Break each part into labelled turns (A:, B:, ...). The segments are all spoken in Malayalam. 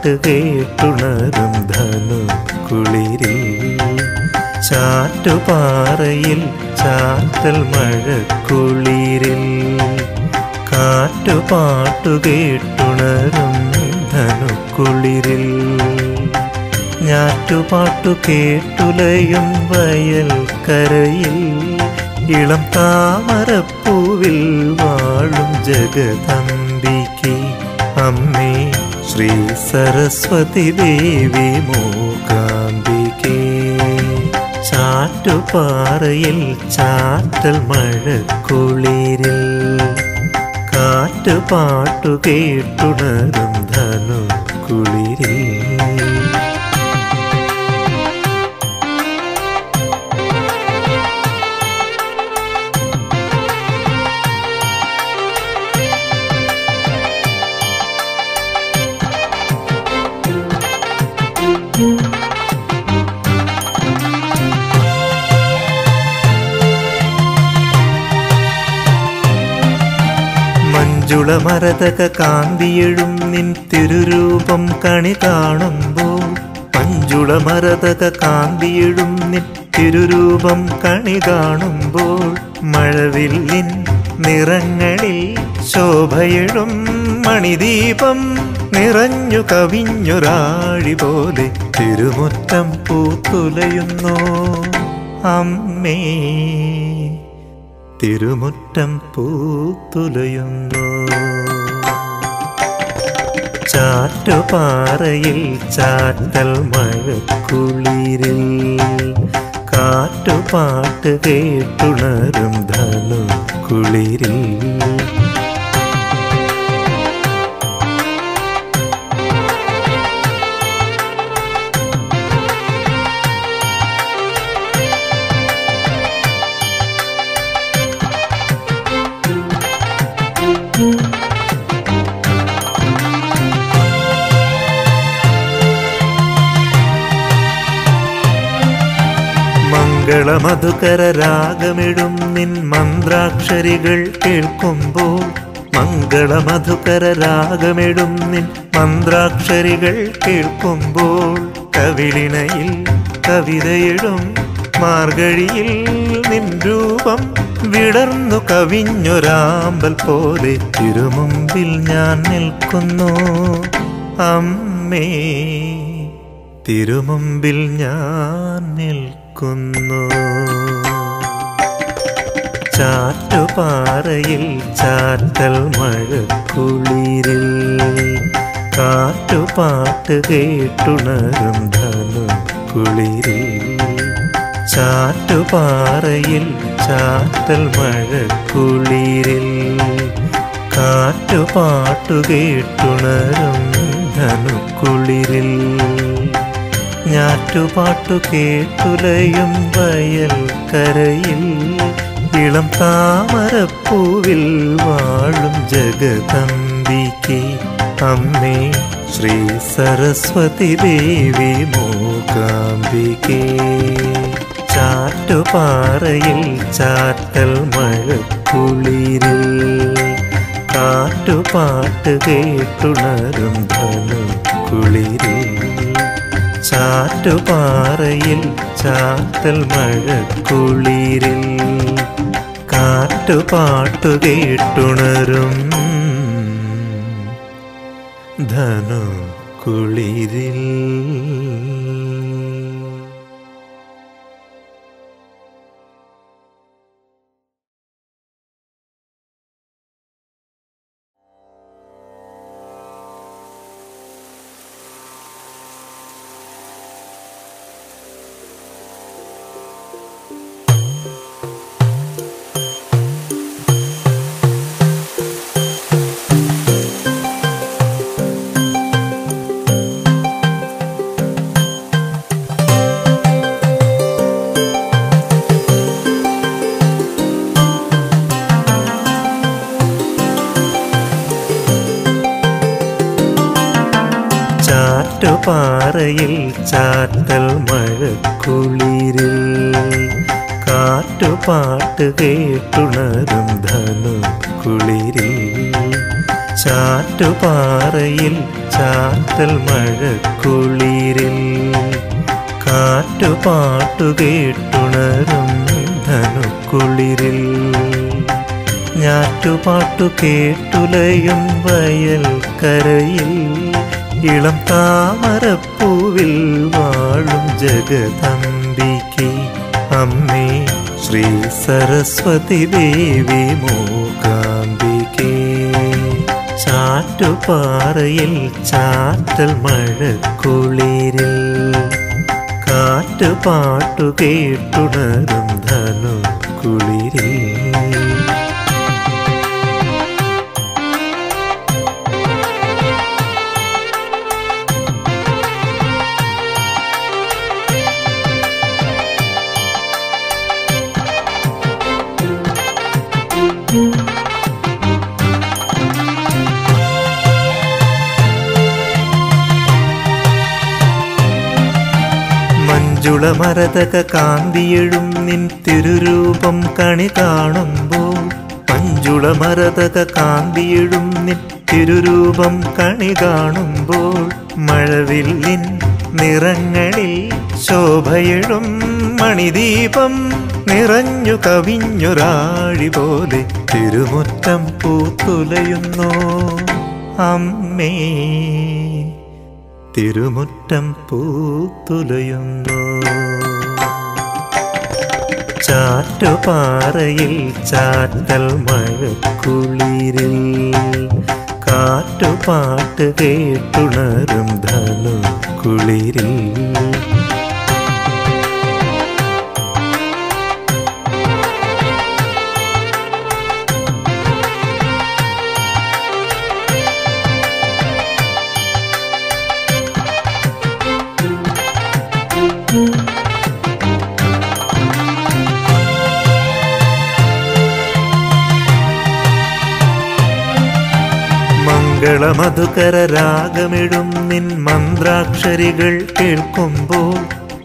A: കാറ്റുപാട്ട് കേട്ടുണരും ധനു കുളിരിൽ. ചാറ്റുപാറയിൽ ചാറ്റൽ മഴക്കുളിരിൽ. കാറ്റുപാട്ടു കേട്ടുണരും ധനുക്കുളിരിൽ ഞാറ്റുപാട്ടു കേട്ടുലയും വയൽ കരയിൽ. ഇളം താമരപ്പൂവിൽ വാഴും ജഗദംബിക്ക് അമ്മേ. ശ്രീ സരസ്വതി ദേവി മൂകാംബികേ. ചാറ്റുപാറയിൽ ചാറ്റൽ മഴക്കുളിരിൽ കാറ്റ് പാട്ടു കേട്ടുണരും മഞ്ജുള മരതക കാന്തിയെഴും നിൻ തിരുരൂപം കണി കാണുമ്പോൾ പഞ്ചുളമരതക കാന്തിയെഴും നിൻ തിരുരൂപം കണി കാണുമ്പോൾ നിൻ നിറങ്ങളിൽ ശോഭയെഴും മണിദീപം നിറഞ്ഞു കവിഞ്ഞൊരാഴി പോലെ തിരുമുറ്റം പൂത്തുലയുന്നു. അമ്മേ. തിരുമുറ്റം പൂത്തുലയുന്നു. ചാറ്റുപാറയിൽ ചാറ്റൽ മഴക്കുളിരിൽ കാറ്റുപാട്ട് കേട്ടുണരും ധനു കുളിരിൽ മംഗളമധുകര രാഗമിടും നിൻ മന്ത്രാക്ഷരികൾ കേൾക്കുമ്പോൾ. മംഗളമധുകര രാഗമിടും നിൻ മന്ത്രാക്ഷരികൾ കേൾക്കുമ്പോൾ. കവിളിണയിൽ കവിതയിടും മാർഗഴിയിൽ നിൻ രൂപം വിടർന്നു കവിഞ്ഞൊരാമ്പൽ പോലെ തിരുമുമ്പിൽ ഞാൻ നിൽക്കുന്നു. അമ്മേ തിരുമുമ്പിൽ ഞാൻ നിൽക്കുന്നു. ചാറ്റുപാറയിൽ ചാറ്റൽ മഴക്കുളിരിൽ കാറ്റുപാട്ട് കേട്ടുണരും ധനു കുളിരിൽ ചാറ്റുപാറയിൽ ചാറ്റൽ മഴ കുളിരിൽ കാറ്റുപാട്ടു കേട്ടുണരും ധനുക്കുളിരിൽ. ഞാറ്റുപാട്ടു കേട്ടുലയും വയൽ കരയിൽ ഇളം താമരപ്പൂവിൽ വാഴും ജഗതമ്പിക്ക് അമ്മേ ശ്രീ സരസ്വതി ദേവി മൂകാംബികേ. ചാറ്റുപാറയിൽ ചാറ്റൽ മഴക്കുളിരിൽ കാറ്റുപാട്ട് കേട്ടുണരും ധനു കുളിരിൽ ചാറ്റുപാറയിൽ ചാറ്റൽ മഴക്കുളിരിൽ കാറ്റുപാട്ടു കേട്ടുണരും. ധനു കുളിരിൽ ചാറ്റുപാറയിൽ ചാറ്റൽ മഴക്കുളിരിൽ. കാറ്റുപാട്ട് കേട്ടുണരും ധനു കുളിരിൽ ചാറ്റുപാറയിൽ ചാറ്റൽ മഴക്കുളിരിൽ. കാറ്റുപാട്ടു കേട്ടുണരും ധനുക്കുളിരിൽ. ഞാറ്റുപാട്ടു കേട്ടുലയും വയൽ കരയിൽ ഇളം താമരപ്പൂവിൽ വാഴും ജഗതന്തിക്ക് അമ്മേ ശ്രീ സരസ്വതി ദേവി മൂകാംബികേ. ചാറ്റുപാറയിൽ ചാറ്റൽ മഴക്കുളിരിൽ കുളിരിൽ കാറ്റുപാട്ടു കേട്ടുണരും മഞ്ജുള മരതക കാന്തിയെഴും നിൻ തിരുരൂപം കണി കാണുമ്പോൾ പഞ്ചുളമരതക കാന്തിയെഴും നിൻ തിരുരൂപം കണി കാണുമ്പോൾ. മഴവില്ലിൻ നിറങ്ങളിൽ ശോഭയെഴും മണിദീപം നിറഞ്ഞു കവിഞ്ഞൊരാഴി പോലെ തിരുമുറ്റം പൂത്തുലയുന്നു. അമ്മേ. തിരുമുറ്റം പൂത്തുലയുന്നു. ചാറ്റുപാറയിൽ ചാറ്റൽ മഴക്കുളിരിൽ കാറ്റുപാട്ട് കേട്ടുണരും ധനു കുളിരിൽ മംഗളമധുകര രാഗമിടും നിൻ മന്ത്രാക്ഷരികൾ കേൾക്കുമ്പോൾ.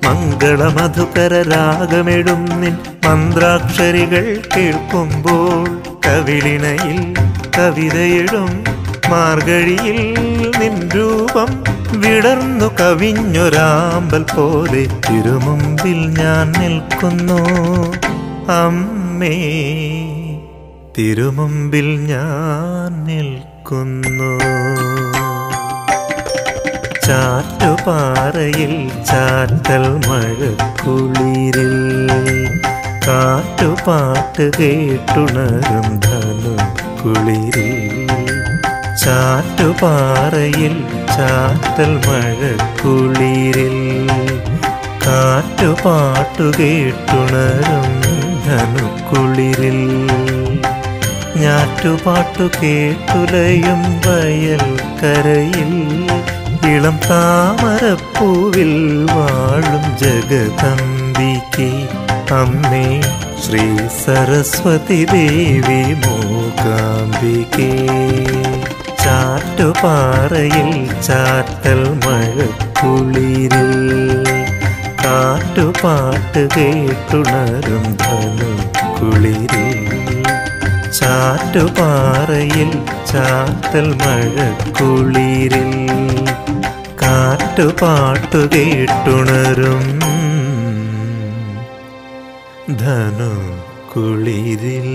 A: മംഗളമധുകര രാഗമിടും നിൻ മന്ത്രാക്ഷരികൾ കേൾക്കുമ്പോൾ. കവിളിണയിൽ കവിതയിടും മാർഗഴിയിൽ നിൻ രൂപം വിടർന്നു കവിഞ്ഞൊരാമ്പൽ പോലെ. തിരുമുമ്പിൽ ഞാൻ നിൽക്കുന്നു. അമ്മേ തിരുമുമ്പിൽ ഞാൻ നിൽക്കുന്നു. ചാറ്റുപാറയിൽ ചാറ്റൽ മഴക്കുളിരിൽ കാറ്റുപാട്ട് കേട്ടുണരും ധനു കുളിരിൽ ചാറ്റുപാറയിൽ ചാറ്റൽ മഴക്കുളിരിൽ കാറ്റുപാട്ടു കേട്ടുണരും ധനുക്കുളിരിൽ. ഞാറ്റുപാട്ടു കേട്ടുലയും വയൽ കരയിൽ ഇളം താമരപ്പൂവിൽ വാഴും ജഗതമ്പിക്ക് അമ്മേ ശ്രീ സരസ്വതി ദേവി മൂകാംബികേ. ചാറ്റുപാറയിൽ ചാറ്റൽ മഴക്കുളിരിൽ കാറ്റുപാട്ട് കേട്ടുണരും ധനു കുളിരിൽ ചാറ്റുപാറയിൽ ചാറ്റൽ മഴക്കുളിരിൽ കാറ്റുപാട്ടു കേട്ടുണരും. ധനു കുളിരിൽ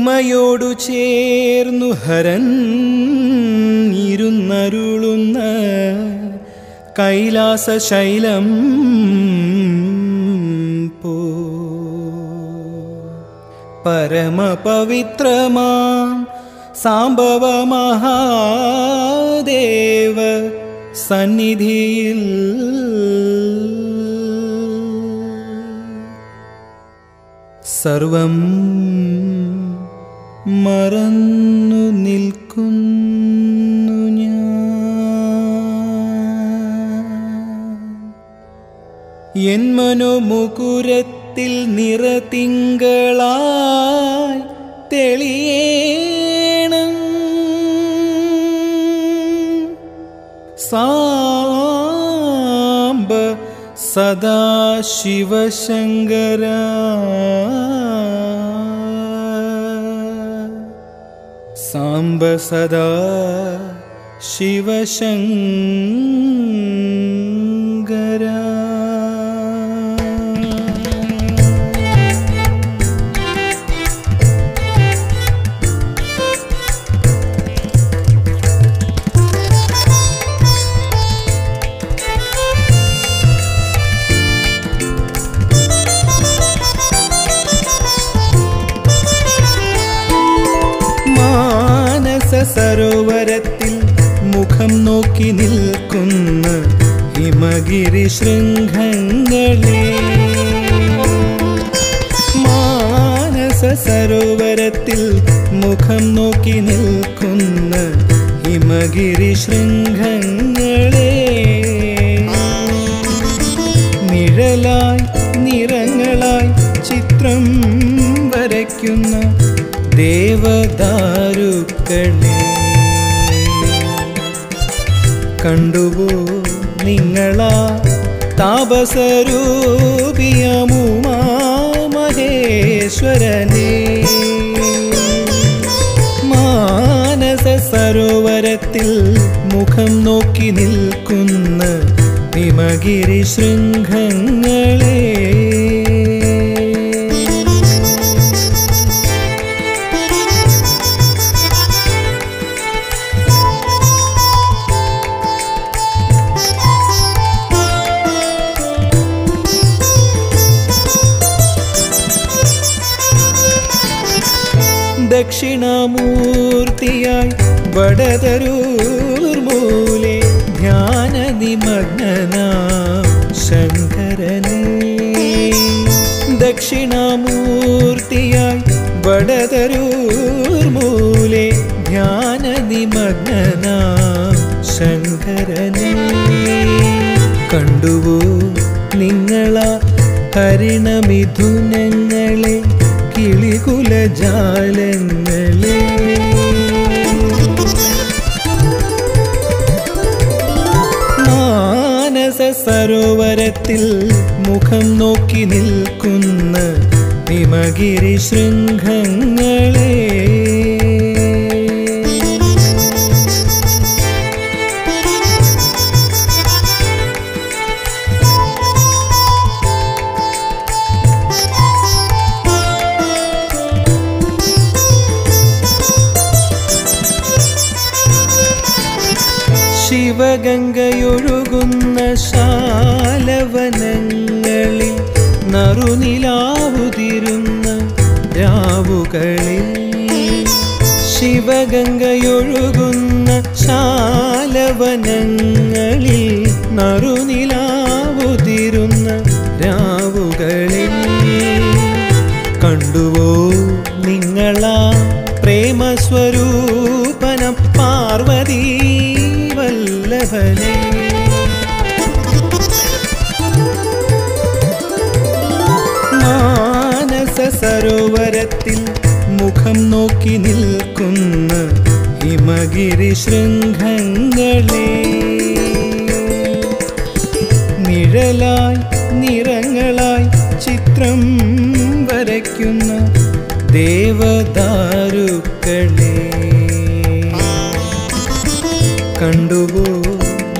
B: ഉമയോടു ചേർന്നു ഹരൻ ഇരുന്നരുളുന്ന കൈലാസശൈലം പോ. പരമപവിത്രമാം സാംബവ മഹാദേവ സന്നിധിയിൽ. സർവം മറന്നു നിൽക്കുന്നു ഞാൻ. എൻ മനോമുകുരത്തിൽ നിറതിങ്കളായി തെളിയേണം. സാംബ സദാശിവശങ്കരാ. साम्ब सदा शिवशङ् മാനസ സരോവരത്തിൽ മുഖം നോക്കി നിൽക്കുന്ന നിമഗിരി ശൃംഖങ്ങളെ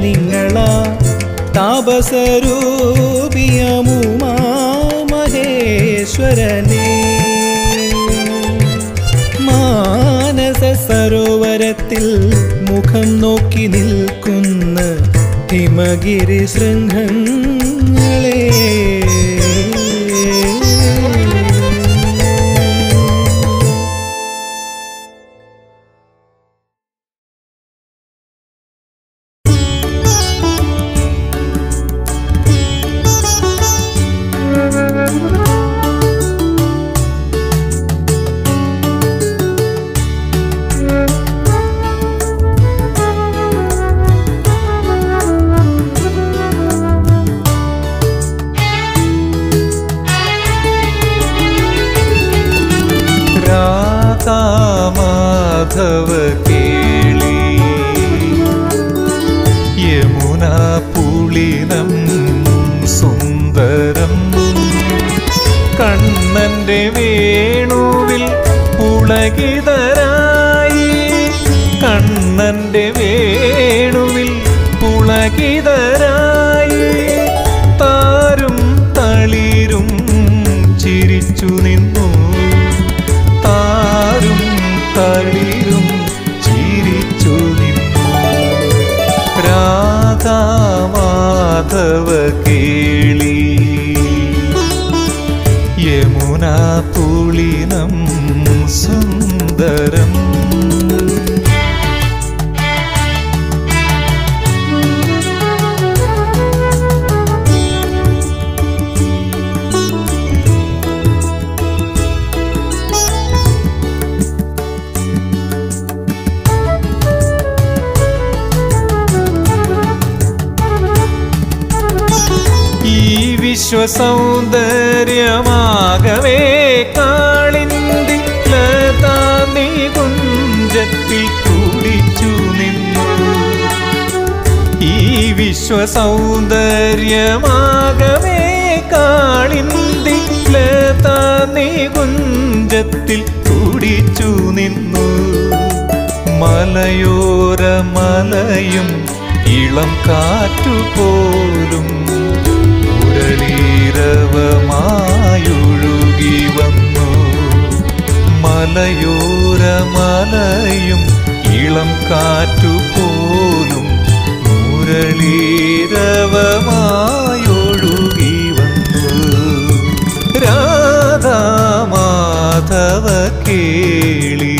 B: നിങ്ങളാ താപസരൂപിയമുമാ മഹേശ്വരനേ. മാനസ സരോവരത്തിൽ മുഖം നോക്കി നിൽക്കുന്ന ഹിമഗിരി ശൃംഖങ്ങളെ
C: വിശ്വസൗന്ദര്യമാകവേ കാളിന്തി ലതാന്തി കുഞ്ചത്തിൽ കുടിച്ചു നിന്നു. ഈ വിശ്വസൗന്ദര്യമാകവേ കാളിന്തി ലതാന്തി കുഞ്ചത്തിൽ കുടിച്ചു നിന്നു. മലയോര മലയും ഇളം കാറ്റുപോലും മുരളീരവമായൊഴുകി വന്നു. മലയോര മലയും ഇളം കാറ്റു പോലും മുരളീരവമായൊഴുകി വന്നു. രാധാമാധവ കേളി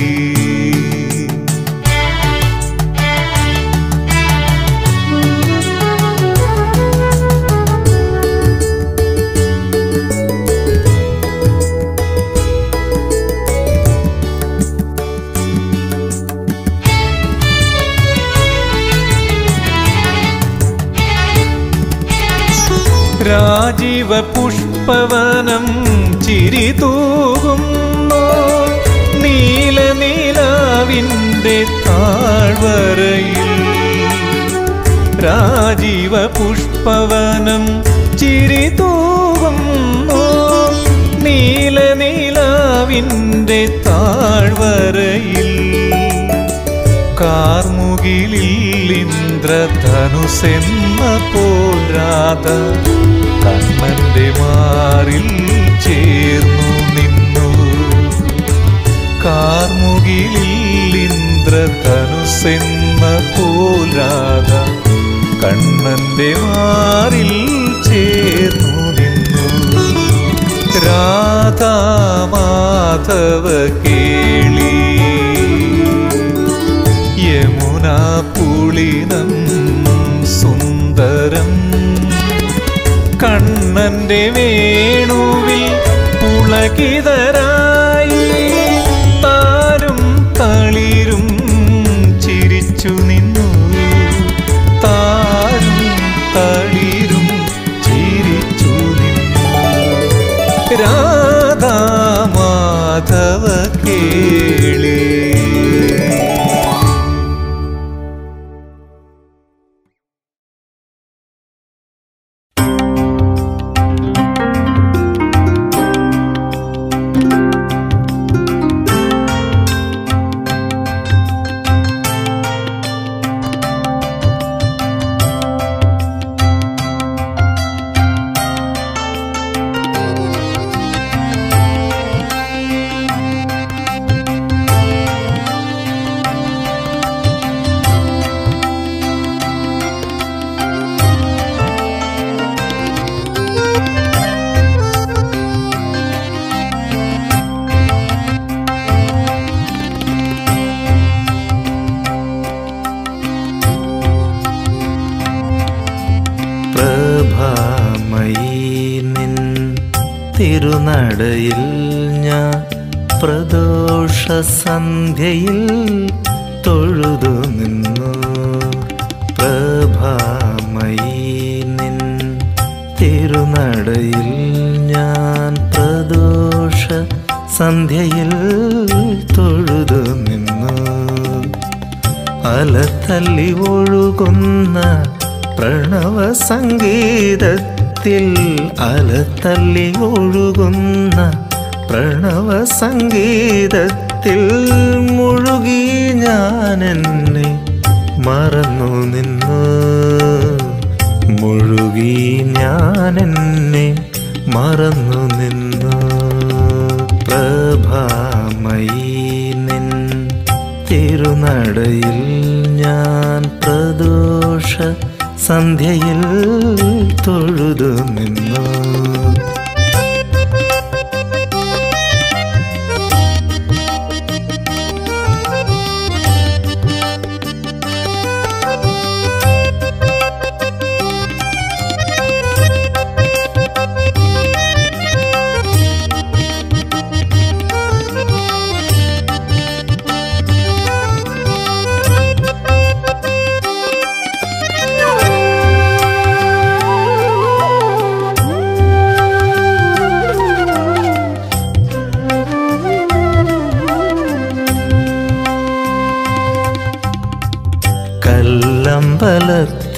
C: പുഷ്പവനം ചിരി തൂകുന്നു. നീല നീലാവിന്റെ താഴ്വരയിൽ രാജീവ പുഷ്പവനം ചിരി തൂകുന്നു. നീല നീലാവിന്റെ താഴ്വരയിൽ കാർമുകിലിൽ ഇന്ദ്രധനുസെന്ന പോരാത കണ്ണന്റെ മാറിൽ ചേർന്നു നിന്നു. കാർമുകിലിൽ ഇന്ദ്രധനുസെന്ന പോരാത കണ്ണന്റെ മാറിൽ ചേർന്നു നിന്നു. രാധാ മാധവ കേളി യമുനാ പുളിനം സുന്ദരം കണ്ണന്റെ വേണുവിൽ പുളകിതരായി താരും തളിരും ചിരിച്ചു നിന്നു. താരും തളിരും ചിരിച്ചു നിന്നു. രാധാ മാധവ കേളി.
A: തിരുനടയിൽ ഞാൻ പ്രദോഷ സന്ധ്യയിൽ തൊഴുതു നിന്നു. പ്രഭാമയി നിൻ തിരുനടയിൽ ഞാൻ പ്രദോഷ സന്ധ്യയിൽ തൊഴുതു നിന്നു. അലത്തല്ലി ഒഴുകുന്ന പ്രണവ സംഗീതത്തിൽ അലത്തല്ലി ഒഴുകുന്ന പ്രണവ സംഗീതത്തിൽ മുഴുകി ഞാൻ എന്നെ മറന്നു നിന്നു. മുഴുകി ഞാൻ എന്നെ മറന്നു നിന്നു. പ്രഭാമയി നിൻ തിരുനടയിൽ ഞാൻ പ്രദോഷ സന്ധ്യയിൽ തൊഴുതു നിന്നു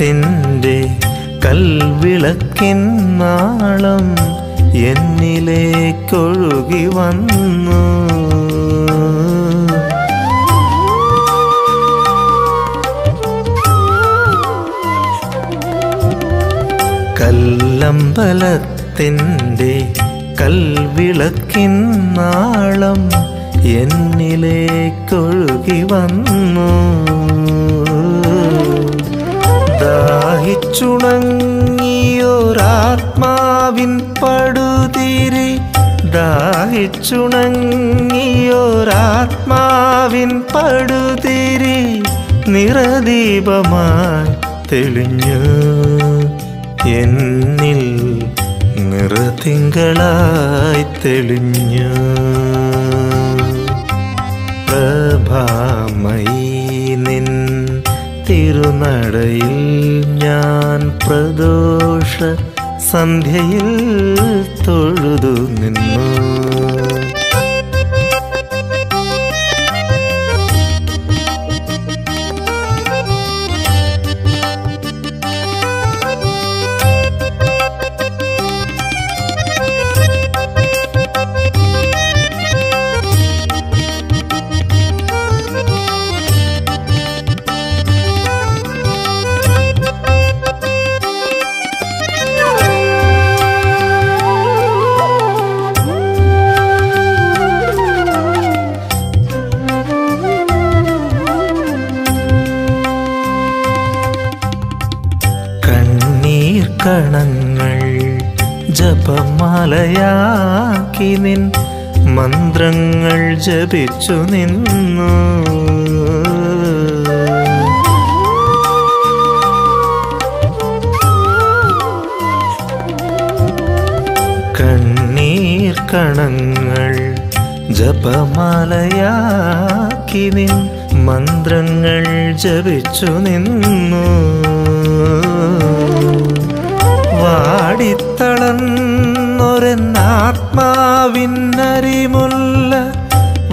A: കല്ലമ്പലത്തിന്റെ കൽവിളക്കിൻ നാളം എന്നിലേക്കൊഴുകി വന്നു. കല്ലമ്പലത്തിന്റെ കൽവിളക്കിൻ നാളം എന്നിലേക്കൊഴുകി വന്നു. ദാഹിച്ചുണങ്ങിയൊരാത്മാവിൻ പടുതിരി. ദാഹിച്ചുണങ്ങിയൊരാത്മാവിൻ പടുതിരി. നിറദീപമായി തെളിഞ്ഞു എന്നിൽ നിറതിങ്കളായി തെളിഞ്ഞു. പ്രഭാമയീ തിരുനടയിൽ ഞാൻ പ്രദോഷ സന്ധ്യയിൽ തൊഴുതു നിന്നു. ജപമാലയാക്കി നിൻ മന്ത്രങ്ങൾ ജപിച്ചു നിന്നു. കണ്ണീർ കണങ്ങൾ ജപമാലയാക്കി നിൻ മന്ത്രങ്ങൾ ജപിച്ചു നിന്നു. വാടിത്തളന്നൊരെന്നാത്മാവിന്നരിമുല്ല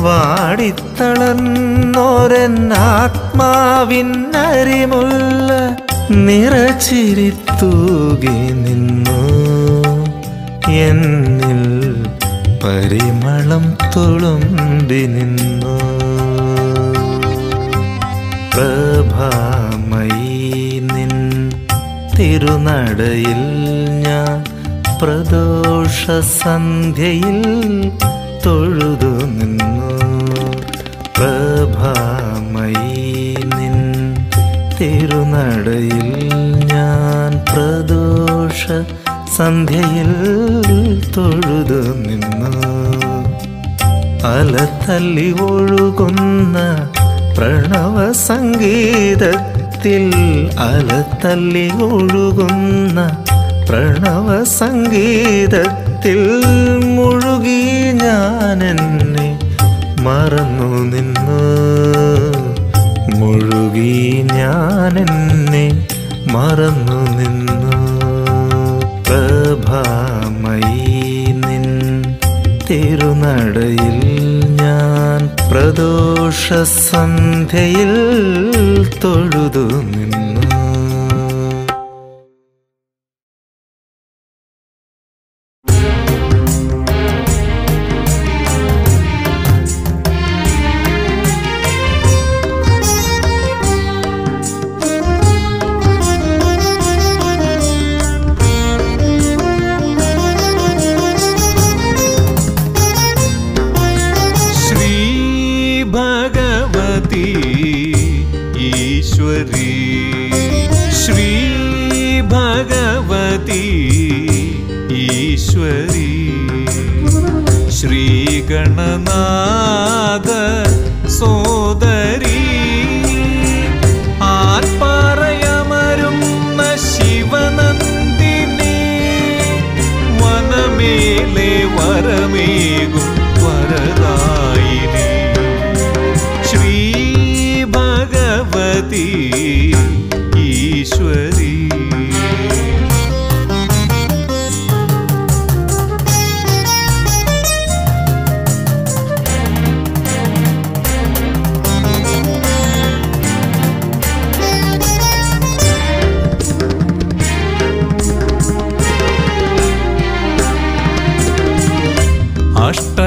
A: വാടിത്തളന്നൊരെന്നാത്മാവിന്നരിമുല്ല നിറച്ചിരിത്തൂകി നിന്നു. എന്നിൽ പരിമളം തുളുമ്പി നിന്നു. പ്രഭാമയി നിൻ തിരുനടയിൽ ഞാൻ പ്രദോഷ സന്ധ്യയിൽ തൊഴുതു നിന്നു. പ്രഭാമയി നിൻ തിരുനടയിൽ ഞാൻ പ്രദോഷ സന്ധ്യയിൽ തൊഴുതു നിന്നു. അലത്തല്ലി ഒഴുകുന്ന പ്രണവ സംഗീതത്തിൽ അലത്തല്ലി ഒഴുകുന്ന പ്രണവ സംഗീതത്തിൽ മുഴുകി ഞാൻ എന്നെ മറന്നു നിന്നു. മുഴുകി ഞാൻ എന്നെ മറന്നു നിന്നു. പ്രഭാമയി നിൻ തിരുനടയിൽ ഞാൻ പ്രദോഷ സന്ധ്യയിൽ തൊഴുതു നിന്നു.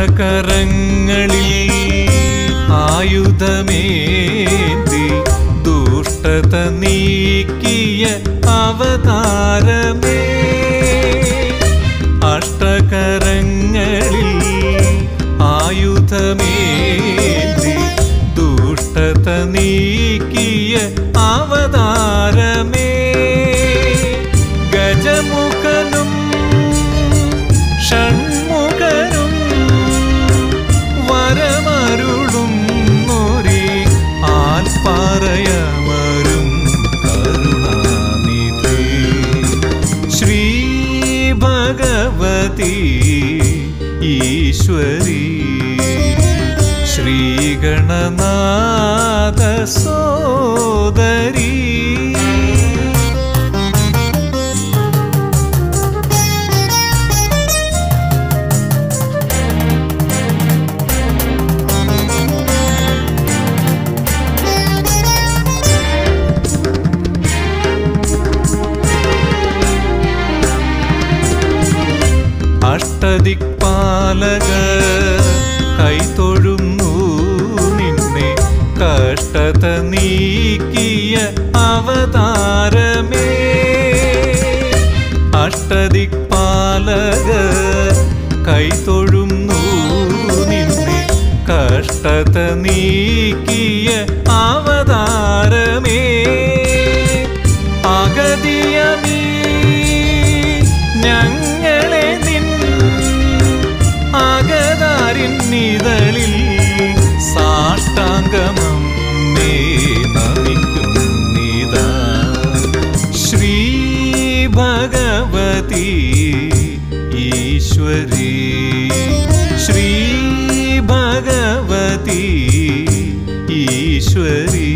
C: അഷ്ടകരങ്ങളിൽ ആയുധമേന്തി ദുഷ്ടത നീക്കിയ അവതാരമേ. അഷ്ടകരങ്ങളിൽ ആയുധമേന്തി ദുഷ്ടത നീക്കിയ അവതാരമേ. ശ്രീഗണനാഥ സോദരീ നീക്കിയ അവതാരമേ. അഷ്ടദിക്പാലക കൈതൊഴുന്നു നിന്നെ. കഷ്ടത നീക്കിയ അവതാരമേ. ഭഗവതി ഈശ്വരി. ശ്രീ ഭഗവതി ഈശ്വരി.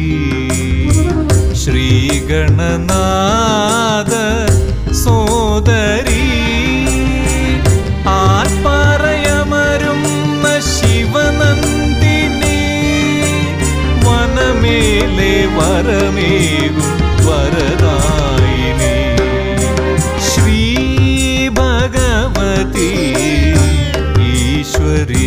C: ശ്രീഗണനാഥ സോദരി. ആർപ്പറയമരുന്ന ശിവനന്ദിനി. വനമേലെ വരമേകും ഈശ്വരി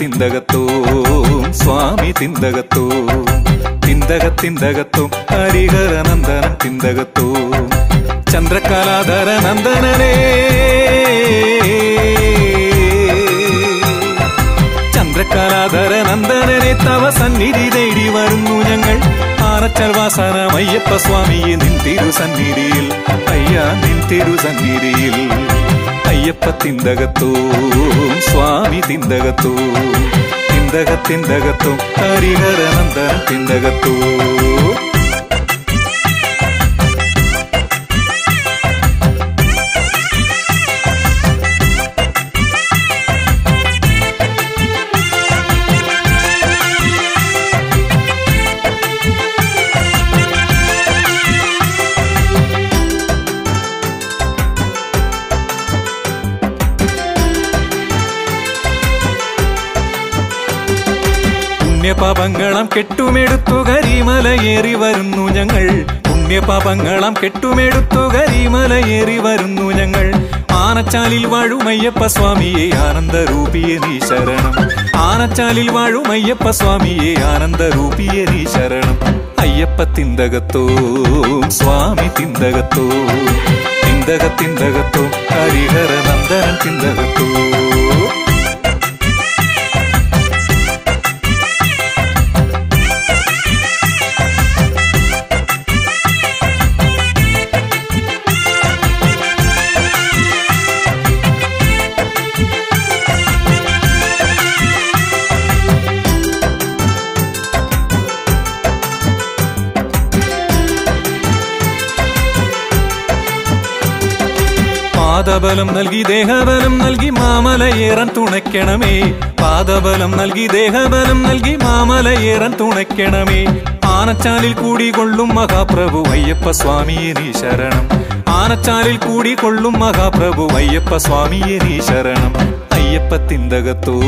C: തിന്തകത്തോ സ്വാമി തിന്തകത്തും തിന്തക തിന്തകത്തും ഹരിഹര നന്ദന തിന്തകത്തും ചന്ദ്രകലാധര നന്ദനനേ. ചന്ദ്രകലാധര നന്ദനനെ തവ സന്നിധി തേടി വരുന്നു ഞങ്ങൾ. ആനച്ചൽ വാസനം അയ്യപ്പ സ്വാമിയെ നിൻ തിരുസന്നിധിയിൽ. സന്നിധിയിൽ അയ്യ നിൻ തിരു സന്നിധിയിൽ അയ്യപ്പ തിന്തകത്തോ സ്വാമി തിന്തകത്തോ തിന്തക തിന്തകത്തോ ഹരിഹര നന്ദന പുണ്യപാപങ്ങളം കെട്ടുമെടുത്തു കരിമലയേറി വരുന്നു ഞങ്ങൾ. പുണ്യപാപങ്ങളം കെട്ടുമെടുത്തു കരിമലയേറി വരുന്നു ഞങ്ങൾ. ആനച്ചാലിൽ വാഴുമയ്യപ്പ സ്വാമിയെ ആനന്ദരൂപിയെ നീ ശരണം. ആനച്ചാലിൽ വാഴുമയ്യപ്പ സ്വാമിയെ ആനന്ദരൂപിയെ നീ ശരണം. അയ്യപ്പ തിന്തകത്തോ സ്വാമി തിന്തകത്തോ തിന്തക തിന്തകത്തോ ഹരിഹര നന്ദനം തിന്തകത്തോ പാദബലം നൽകി ദേഹബലം നൽകി മാമലയേറാൻ തുണയ്ക്കണമേ. പാദബലം നൽകി ദേഹബലം നൽകി മാമലയേറാൻ തുണയ്ക്കണമേ. ആനച്ചാലിൽ കൂടി കൊള്ളും മഹാപ്രഭു അയ്യപ്പ സ്വാമിയെ നീ ശരണം. ആനച്ചാലിൽ കൂടി കൊള്ളും മഹാപ്രഭു അയ്യപ്പ സ്വാമിയെ നീ ശരണം. അയ്യപ്പ തിന്തകത്തോ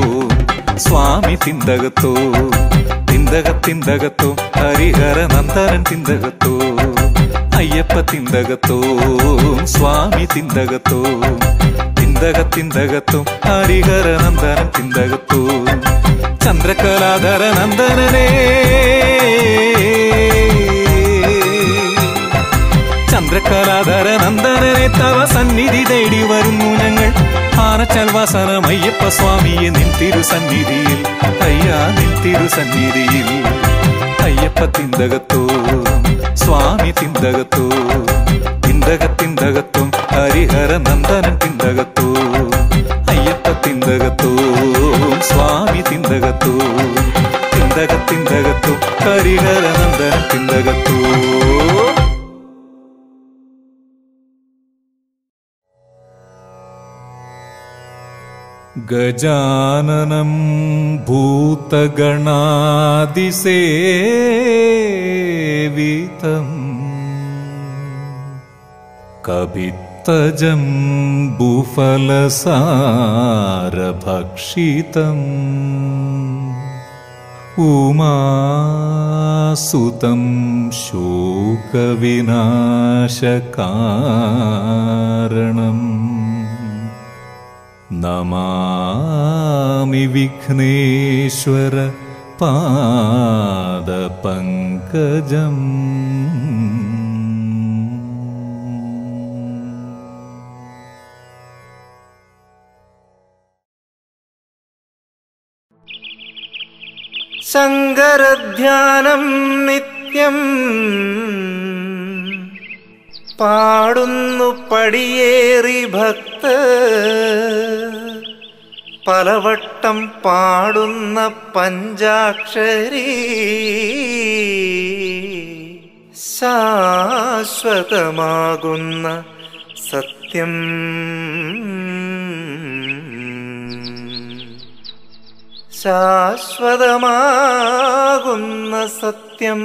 C: സ്വാമി തിന്തകത്തോ തിന്തകത്തിന്തകത്തോ ഹരിഹര നന്ദനൻ തിന്തകത്തോ. അയ്യപ്പ തിന്തകത്തും സ്വാമി തിന്തകത്തും തിന്തക തിന്തകത്തും ഹരിഹര നന്ദനം തിന്തകത്തോ ചന്ദ്രകലാധര നന്ദനനേ. ചന്ദ്രകലാധര നന്ദനനെ തവ സന്നിധി തേടി വരുന്നു ഞങ്ങൾ. ആനച്ചൽ വാസനം അയ്യപ്പ സ്വാമിയെ നിൻ തിരുസന്നിധിയിൽ. അയ്യാ നിൻ തിരുസന്നിധിയിൽ. അയ്യപ്പ തിന്തകത്തോ. സ്വാമി തിന്തകത്തു തിന്തക തിന്തകത്തോ ഹരിഹര നന്ദനൻ തിന്തകത്തു അയ്യപ്പ തിന്തകത്തു സ്വാമി തിന്തകത്തു തിന്തക തിന്തകത്തോ ഹരിഹര നന്ദനൻ തിന്തകത്തോ. गजाननं भूतगणादिसेवितम् कवित्तजं बुफलसारभक्षितम् उमासुतं शोकविनाशकारणम् नमामि विघ्नेश्वर पादपङ्कजम्।
A: सङ्गरध्यानं नित्यम्। പാടുന്നു പടിയേറി ഭക്ത പലവട്ടം പാടുന്ന പഞ്ചാക്ഷരി. ശാശ്വതമാകുന്ന സത്യം. ശാശ്വതമാകുന്ന സത്യം.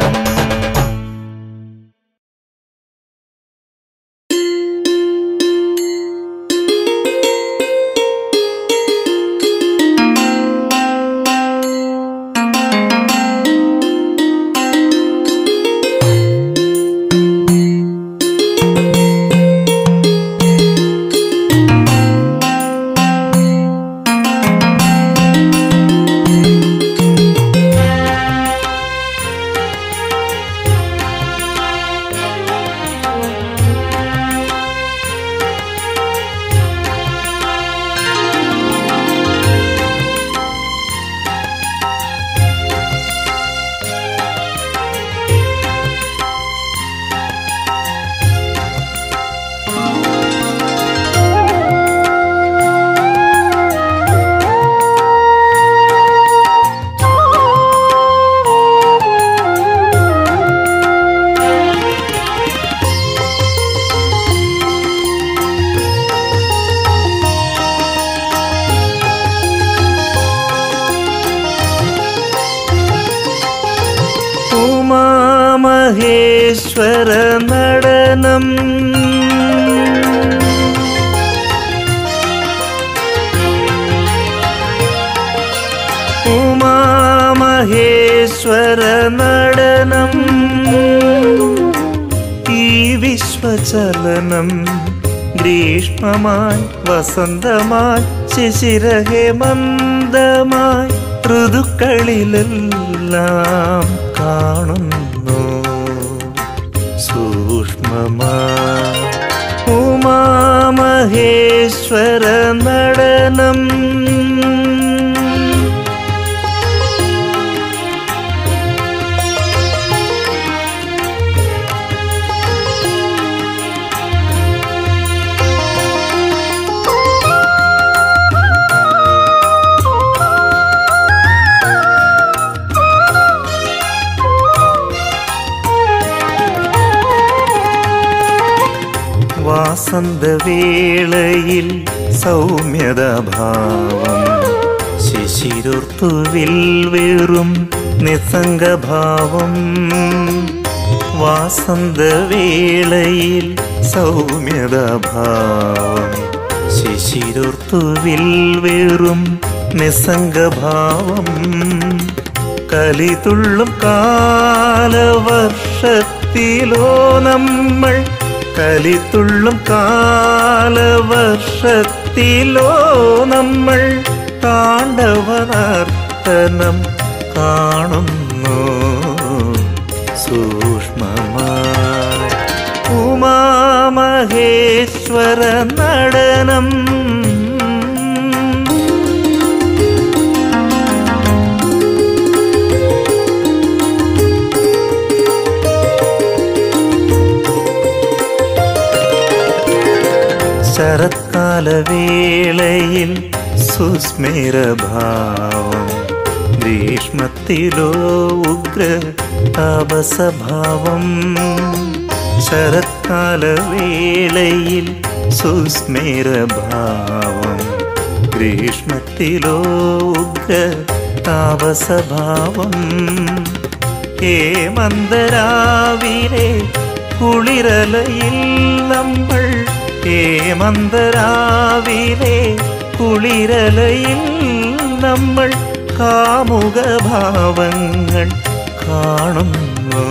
A: தம் വസന്തമായി ശിശിരഹേമന്തമായി ഋതുക്കളിലെല്ലാം കാണുന്നു. സൂക്ഷ്മമായി. ഉമാമഹേശ്വര നടനം വാസന്തവേളയിൽ സൗമ്യതാഭാവം. ശിശിരുത്തുവിൽ വെറും നിസ്സംഗഭാവം. വാസന്തവേളയിൽ സൗമ്യതാഭാവം. ശിശിരുത്തുവിൽ വെറും നിസ്സംഗഭാവം. കലിതുള്ളും കാലവർഷത്തിലോ നമ്മൾ കലിത്തുള്ളും കാലവർഷത്തിലോ നമ്മൾ താണ്ഡവനർത്തനം കാണുന്നു. സൂക്ഷ്മമാ ഉമാമഹേശ്വര നടനം ശരത്കാലവേളയിൽ സുസ്മേരഭാവം ഗ്രീഷ്മത്തിലോ ഉഗ്ര താപസഭാവം ശരത്കാലവേളയിൽ സുസ്മേരഭാവം ഗ്രീഷ്മത്തിലോ ഉഗ്ര താപസഭാവം ഹേമന്തരാവിലെ കുളിരലയിൽ നമ്മൾ ഹേമന്തരാവിലെ കുളിരലയിൽ നമ്മൾ കാമുകഭാവങ്ങൾ കാണുന്നു.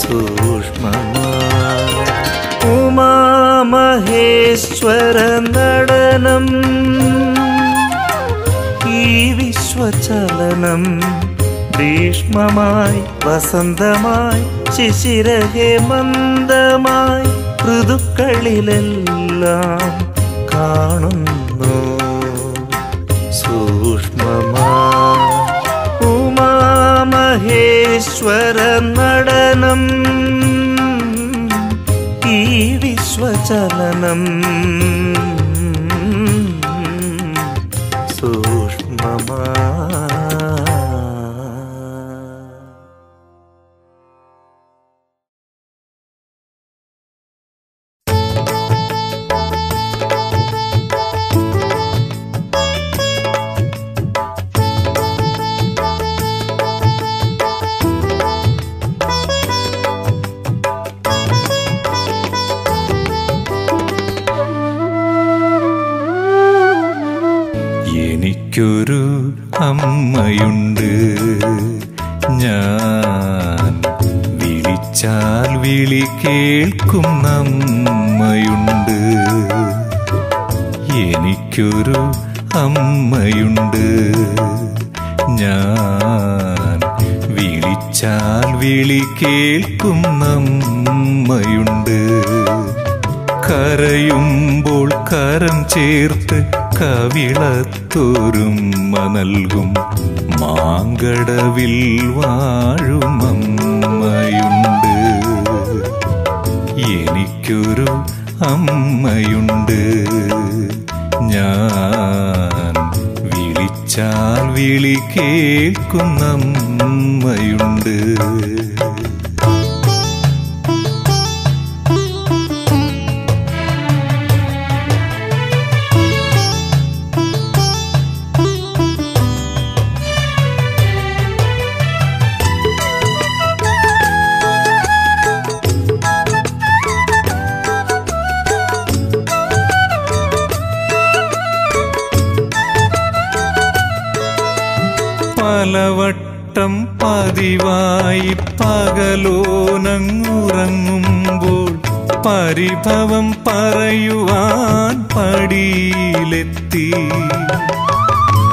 A: സൂക്ഷ്മമായി ഉമാമഹേശ്വര നടനം ഈ വിശ്വചലനം ഭീഷ്മമായി വസന്തമായി ശിശിരഹേമന്തമായി ഋതുക്കളിലെല്ലാം കാണുന്നു. സൂക്ഷ്മമാ ഉമാമഹേശ്വര നടനം ഈ വിശ്വചലനം.
C: വിളിച്ചാൽ വിളി കേൾക്കും നമ്മയുണ്ട്. എനിക്കൊരു അമ്മയുണ്ട്. ഞാൻ വിളിച്ചാൽ വിളി കേൾക്കും നമ്മയുണ്ട്. കരയുമ്പോൾ കരം ചേർത്ത് കവിളത്തോരുമ്മ നൽകും. മാങ്കടവിൽ വാഴുമമ്മയുണ്ട്. എനിക്കൊരു അമ്മയുണ്ട്. ഞാൻ വിളിച്ചാൽ വിളി കേൾക്കും പരിഭവം പറയുവാൻ പടിയിലെത്തി.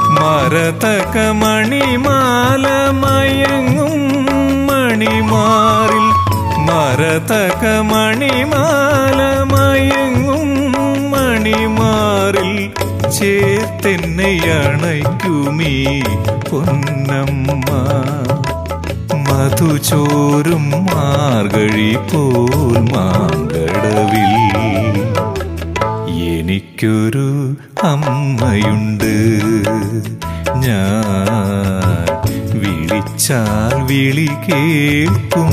C: മരതക മണിമാല മയങ്ങും മണിമാറിൽ. മരതക മണിമാല മയങ്ങും മണിമാറിൽ. ചേർത്തെന്നെ അണയ്ക്കുമീ പൊന്നമ്മ. മധുചോരും മാർഗഴി പോൽ മാങ്കടവിൽ. എനിക്കൊരു അമ്മയുണ്ട്. ഞാൻ വിളിച്ചാൽ വിളി കേൾക്കും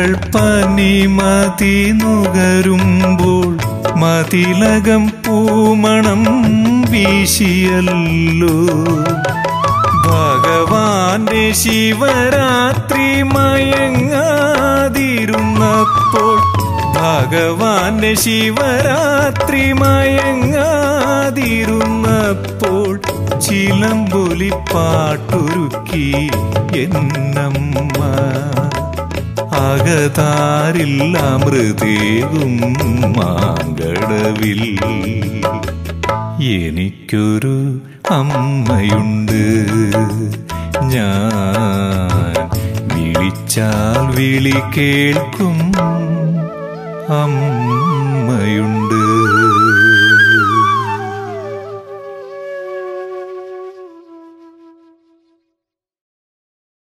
C: പൂക്കൾ പനിമതി നുകരുമ്പോൾ മതിലകം പൂമണം വീശിയല്ലോ. ഭഗവാന്റെ ശിവരാത്രി മയങ്ങാതിരുന്നപ്പോൾ ഭഗവാന്റെ ശിവരാത്രി മയങ്ങാതിരുന്നപ്പോൾ ചിലമ്പൊലി പാട്ടൊരുക്കി എന്നമ്മ. അകതാരിൽ മൃതേകും മാങ്കടവിൽ. എനിക്കൊരു അമ്മയുണ്ട്. ഞാൻ വിളിച്ചാൽ വിളി കേൾക്കും അമ്മ